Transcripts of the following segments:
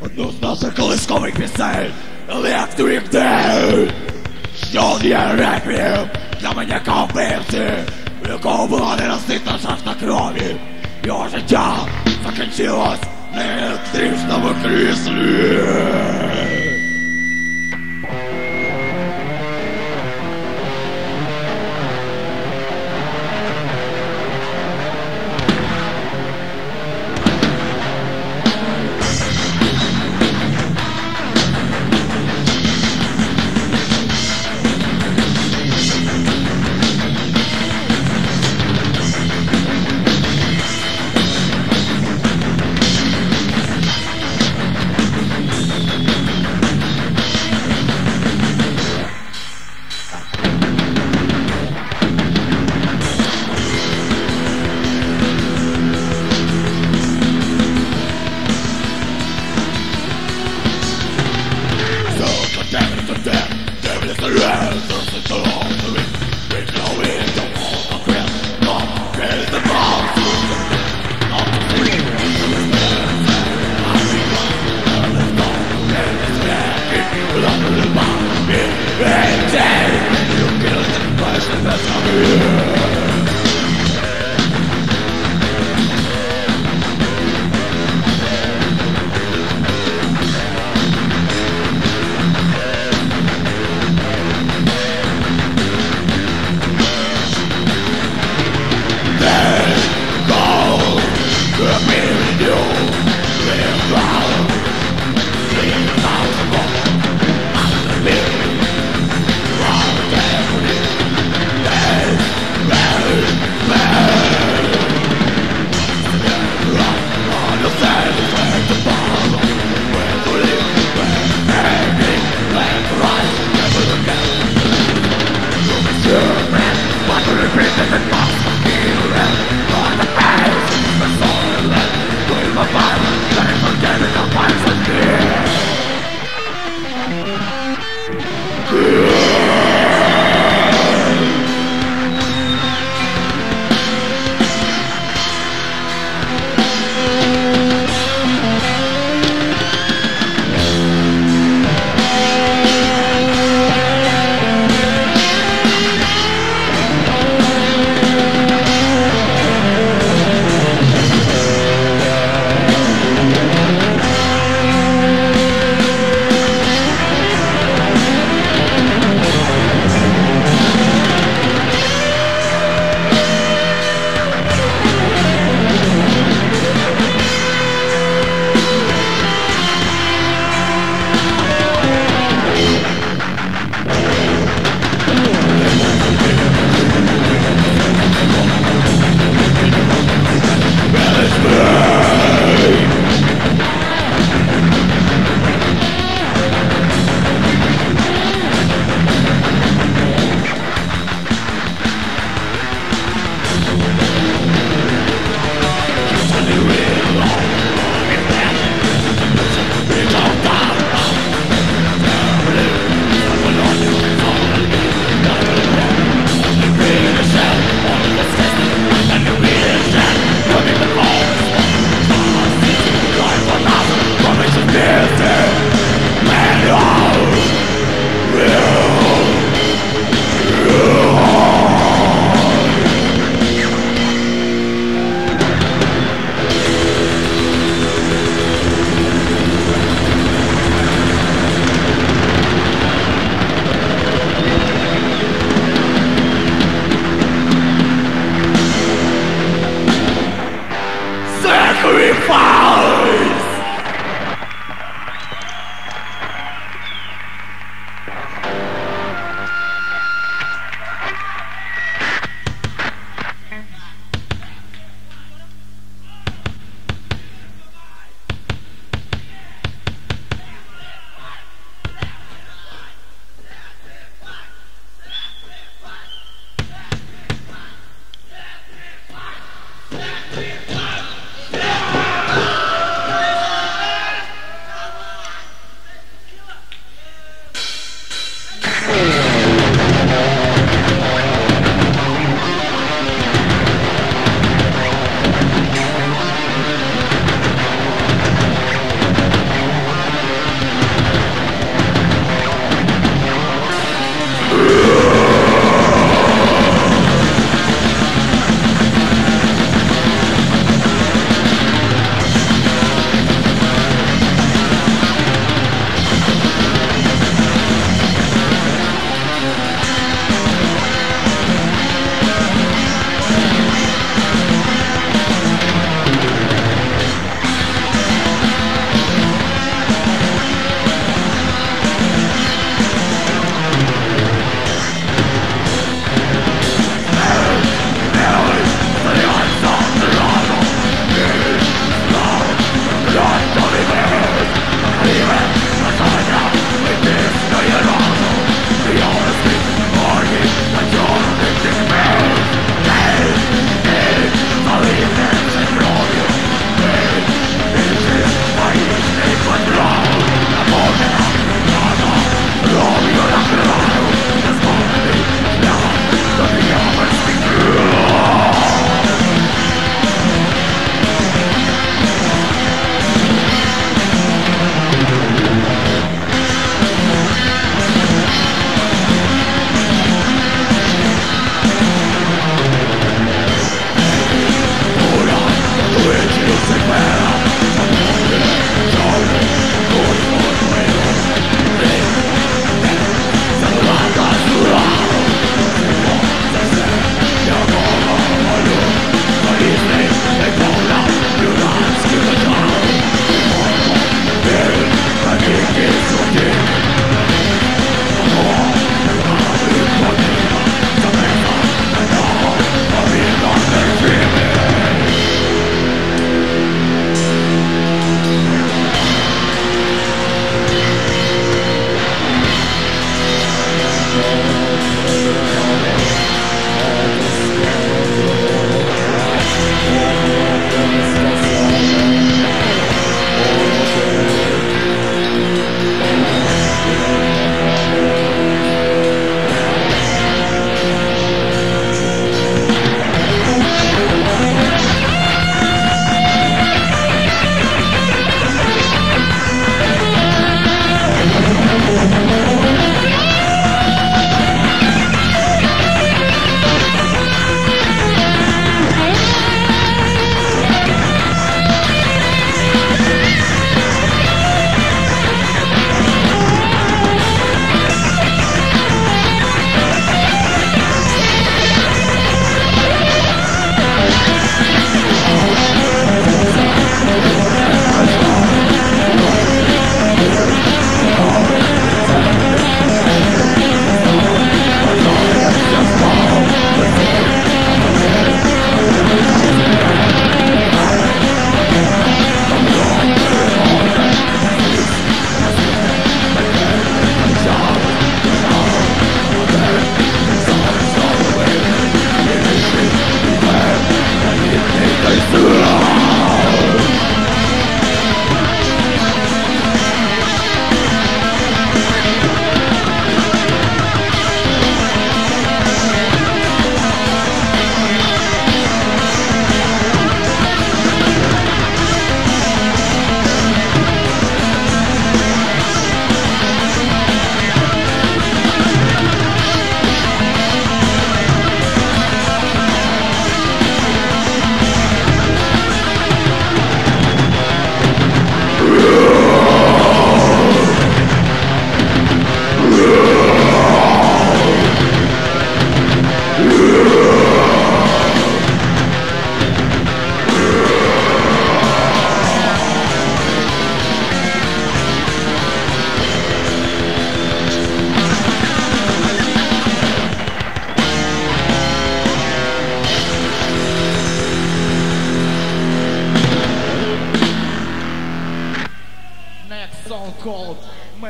Однозначно колискових пісень, електрик день. Що є реквієм для мене вбивці, у якого була ненаситна жажда крові. Його життя закінчилось на електричному кріслі. There is a death, there is a end, there's a door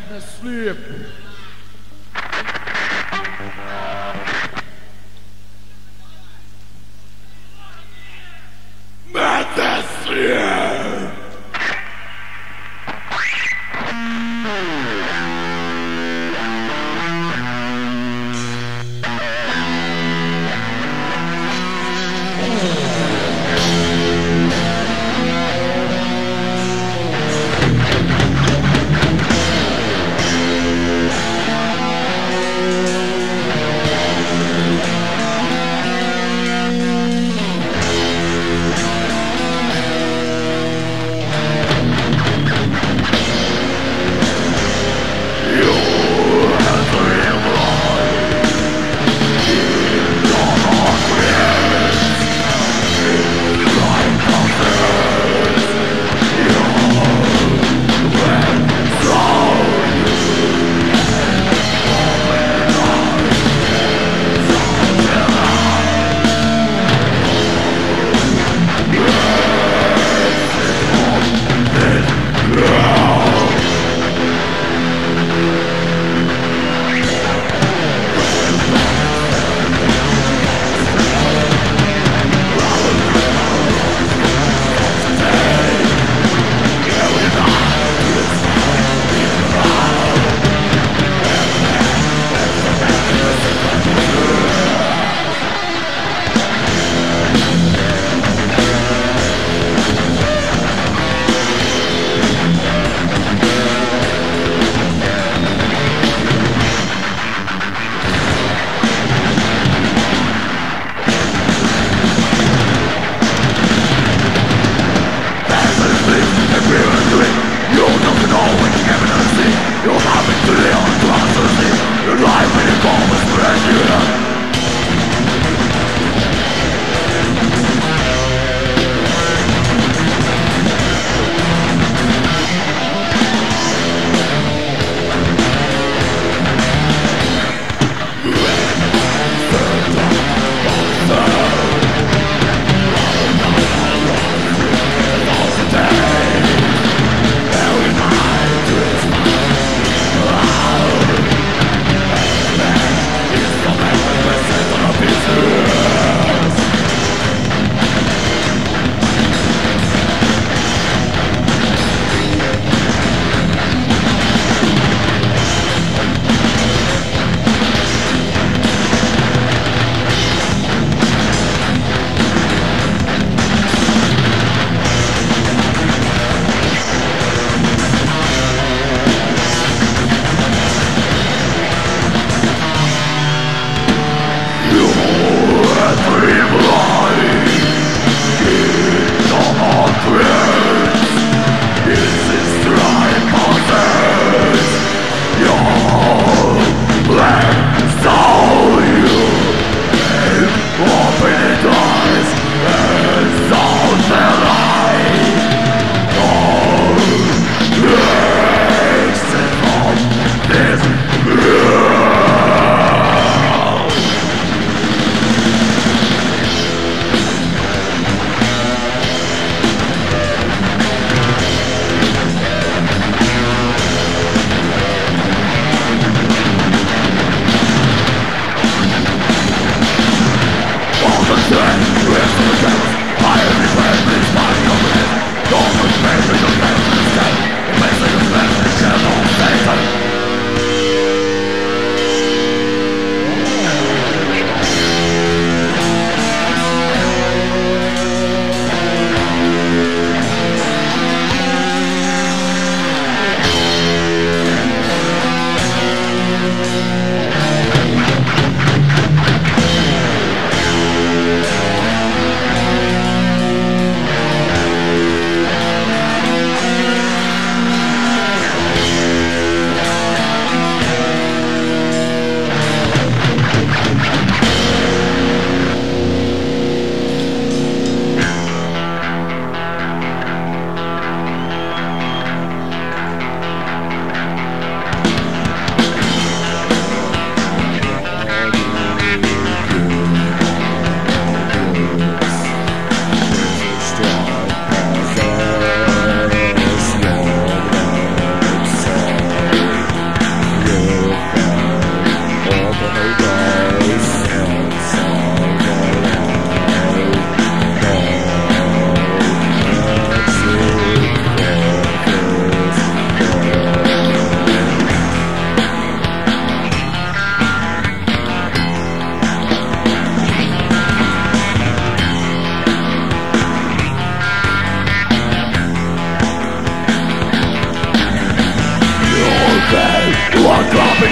Madness Sleep.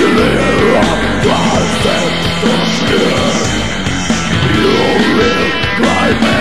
You'll live my